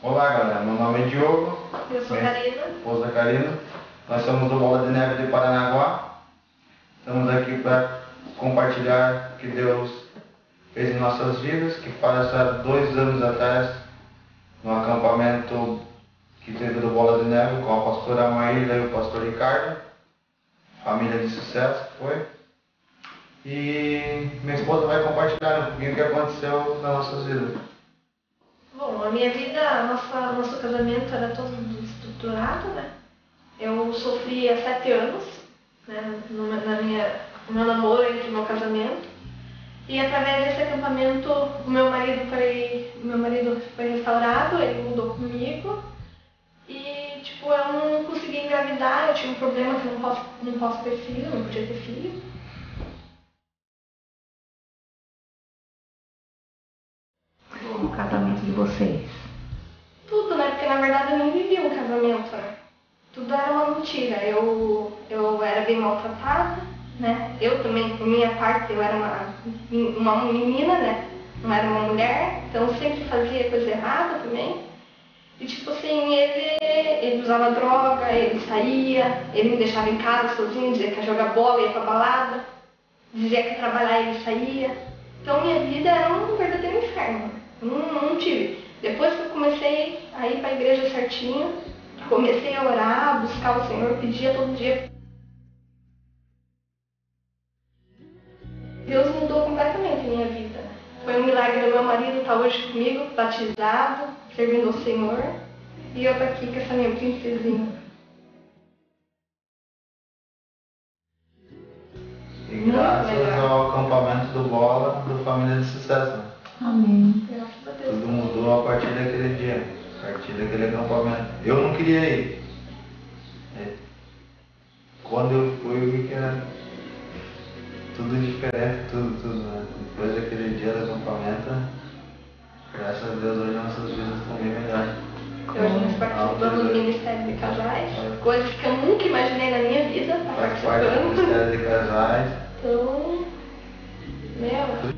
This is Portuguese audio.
Olá galera, meu nome é Diogo. Eu sou Karina. Esposa Karina. Nós somos do Bola de Neve de Paranaguá. Estamos aqui para compartilhar o que Deus fez em nossas vidas, que parece há dois anos atrás, no acampamento que teve do Bola de Neve com a pastora Maíra e o pastor Ricardo. Família de sucesso foi. E minha esposa vai compartilhar um pouquinho o que aconteceu nas nossas vidas. A minha vida, nossa, nosso casamento era todo estruturado, né? Eu sofri há sete anos, né, no, na minha, no meu namoro entre o meu casamento. E através desse acampamento, o meu marido foi, meu marido foi restaurado, ele mudou comigo. E, tipo, eu não consegui engravidar, eu tinha um problema que eu não posso, não posso ter filho, não podia ter filho. Casamento de vocês? Tudo, né? Porque na verdade eu nem vivia um casamento, né? Tudo era uma mentira. Eu, eu era bem maltratada, né? Eu também, por minha parte, eu era uma, uma menina, né? Não era uma mulher, então eu sempre fazia coisa errada também. E tipo assim, ele, ele usava droga, ele saía, ele me deixava em casa sozinho, dizia que ia jogar bola, ia pra balada, dizia que ia trabalhar e ele saía. Então minha vida era um verdadeiro inferno. Não, não tive. Depois que eu comecei a ir para a igreja certinho, comecei a orar, a buscar o Senhor, pedia todo dia. Deus mudou completamente a minha vida. Foi um milagre do meu marido estar hoje comigo, batizado, servindo ao Senhor. E eu tô aqui com essa minha princesinha. E graças ao acampamento do Bola do Família de Sucesso. Amém. Graças a Deus. Tudo mudou a partir daquele dia, a partir daquele acampamento. Eu não queria ir. É. Quando eu fui, eu vi que era tudo diferente, tudo, tudo. Né? Depois daquele dia do acampamento, graças a Deus hoje nossas vidas estão bem melhores. Hoje nós participamos do Ministério de Casais, coisas que eu nunca imaginei na minha vida, Faz parte do participando. Ministério de Casais. Então, meu,